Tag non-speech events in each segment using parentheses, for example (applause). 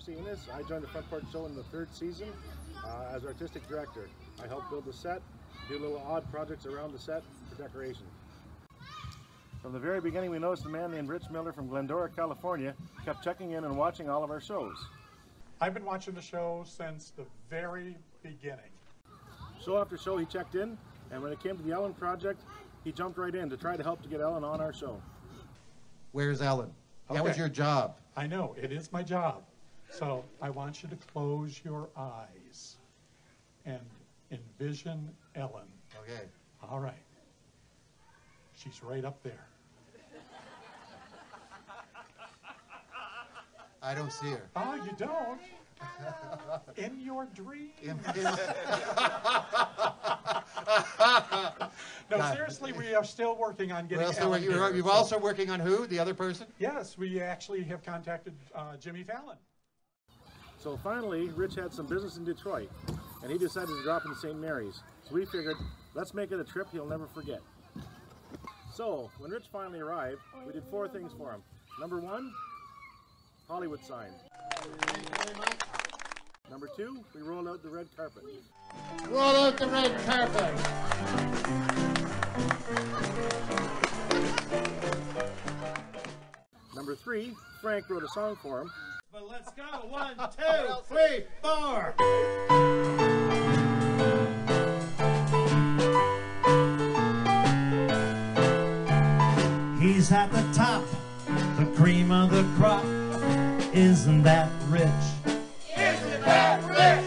Percy Ehnes. I joined the Front Porch Show in the third season uh, as artistic director. I helped build the set, do little odd projects around the set for decoration. From the very beginning, we noticed a man named Rich Miller from Glendora, California, kept checking in and watching all of our shows. I've been watching the show since the very beginning. Show after show, he checked in, and when it came to the Ellen project, he jumped right in to try to help to get Ellen on our show. Where's Ellen? That was your job. I know, it is my job. So I want you to close your eyes and envision Ellen. Okay. All right. She's right up there. I don't see her. Oh, you don't? (laughs) In your dream? In- (laughs) in- No, God. seriously, we are still working on getting Ellen you're, here, you're so- also working on who? The other person? Yes, we actually have contacted uh, Jimmy Fallon. So finally, Rich had some business in Detroit, and he decided to drop into St. Marys. So we figured, let's make it a trip he'll never forget. So, when Rich finally arrived, we did four things for him. Number one, Hollywood sign. Number two, we rolled out the red carpet. Roll out the red carpet. Number three, Frank wrote a song for him. Let's go. (laughs) One, two, three, four. He's at the top, the cream of the crop. Isn't that rich? Isn't that rich?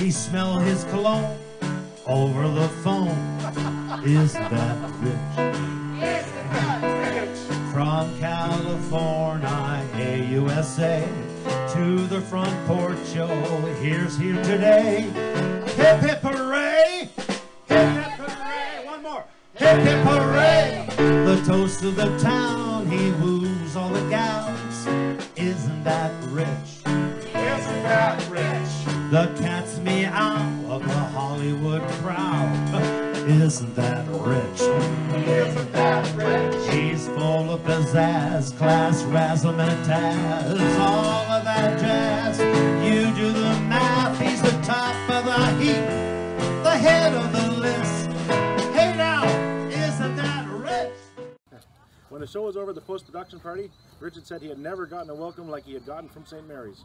He smell his cologne over the phone. Isn't that rich? From California, USA, to the front porch show. Here's here today. Hip hip hooray! Hip hip hooray! One more. Hip hip hooray! The toast of the town, he woos all the gals. Isn't that rich? Isn't that rich? The cat's meow of the Hollywood crowd. (laughs) Isn't that rich? Isn't that rich? Pizzazz, class, razzlement, all of that jazz. You do the math, he's the top of the heap, the head of the list. Hey now, isn't that rich? When the show was over at the post-production party, Richard said he had never gotten a welcome like he had gotten from St. Marys.